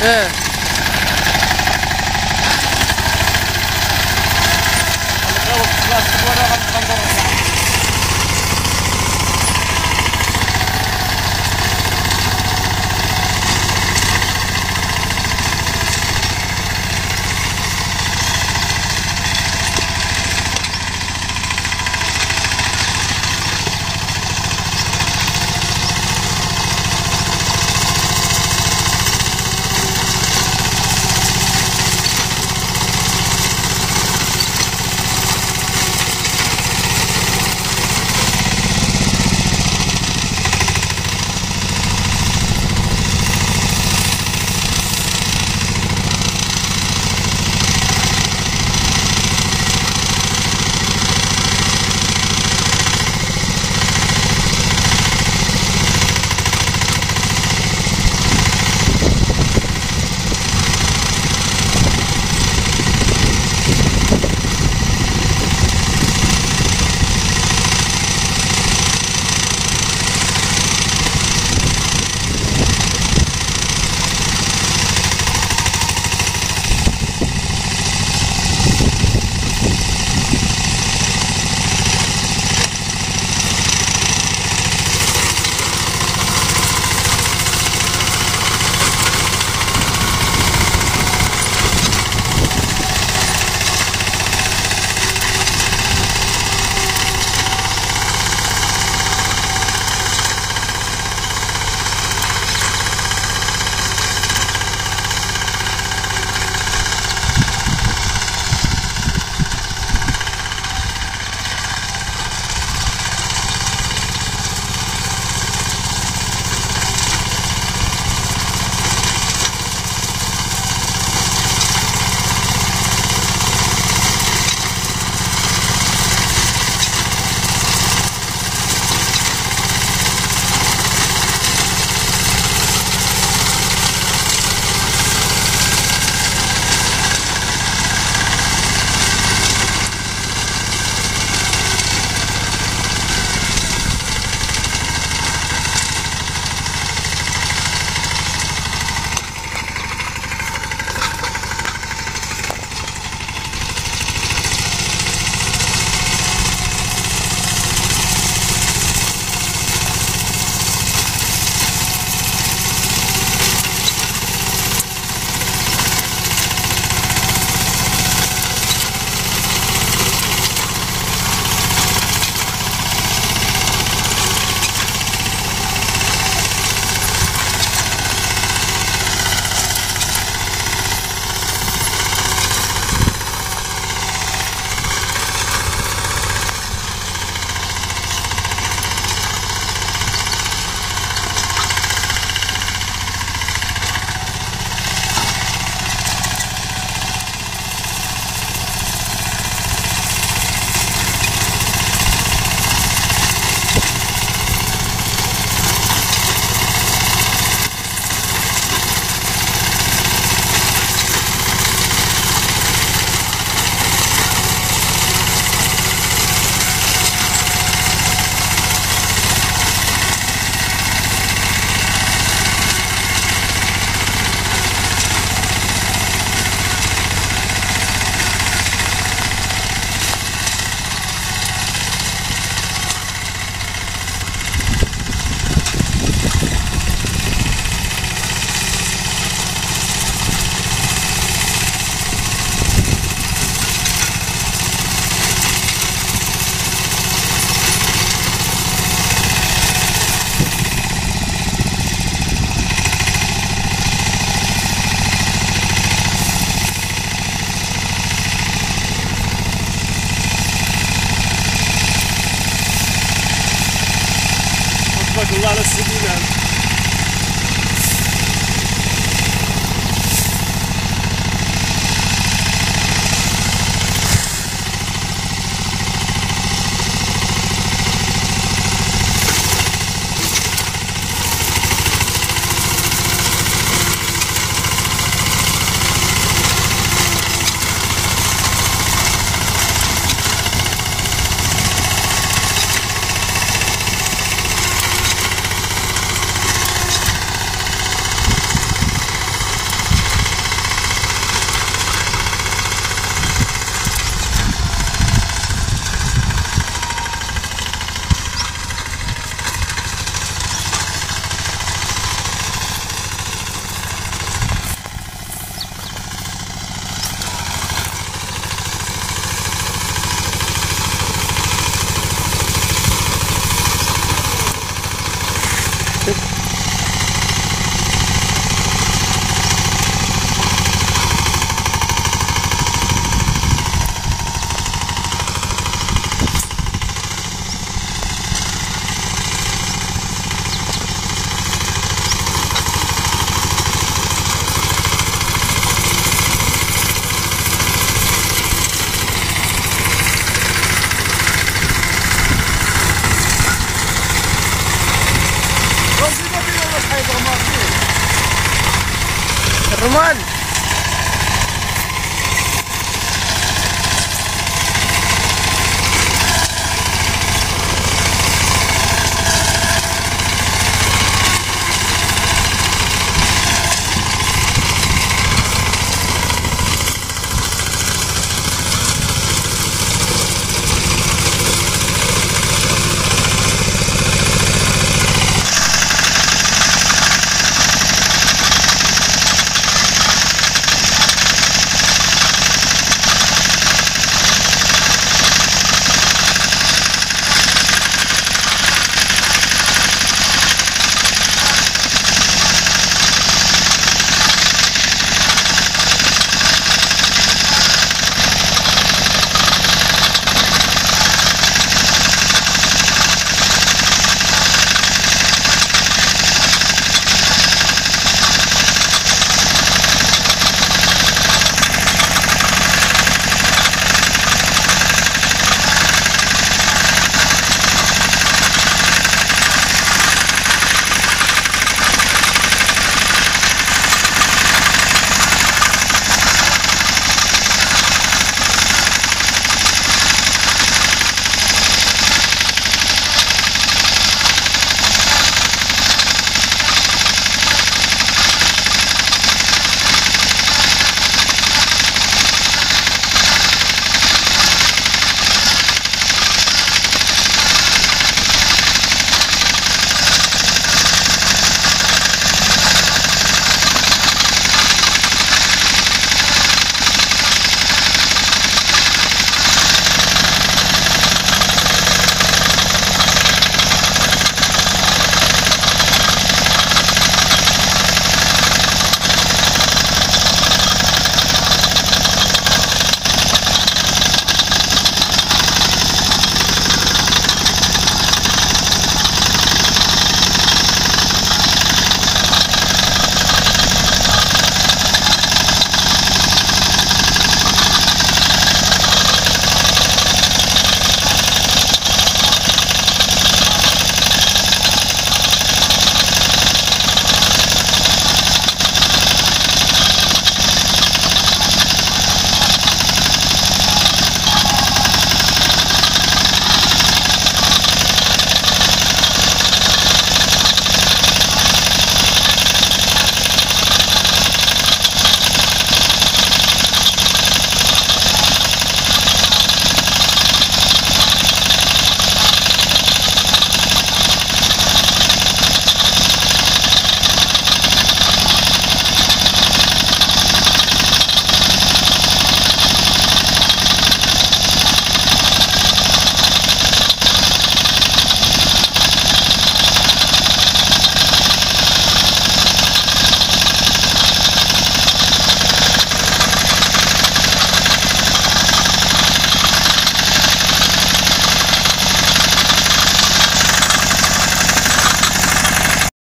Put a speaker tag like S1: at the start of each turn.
S1: 嗯。
S2: 快拉了十几人。
S3: Come on.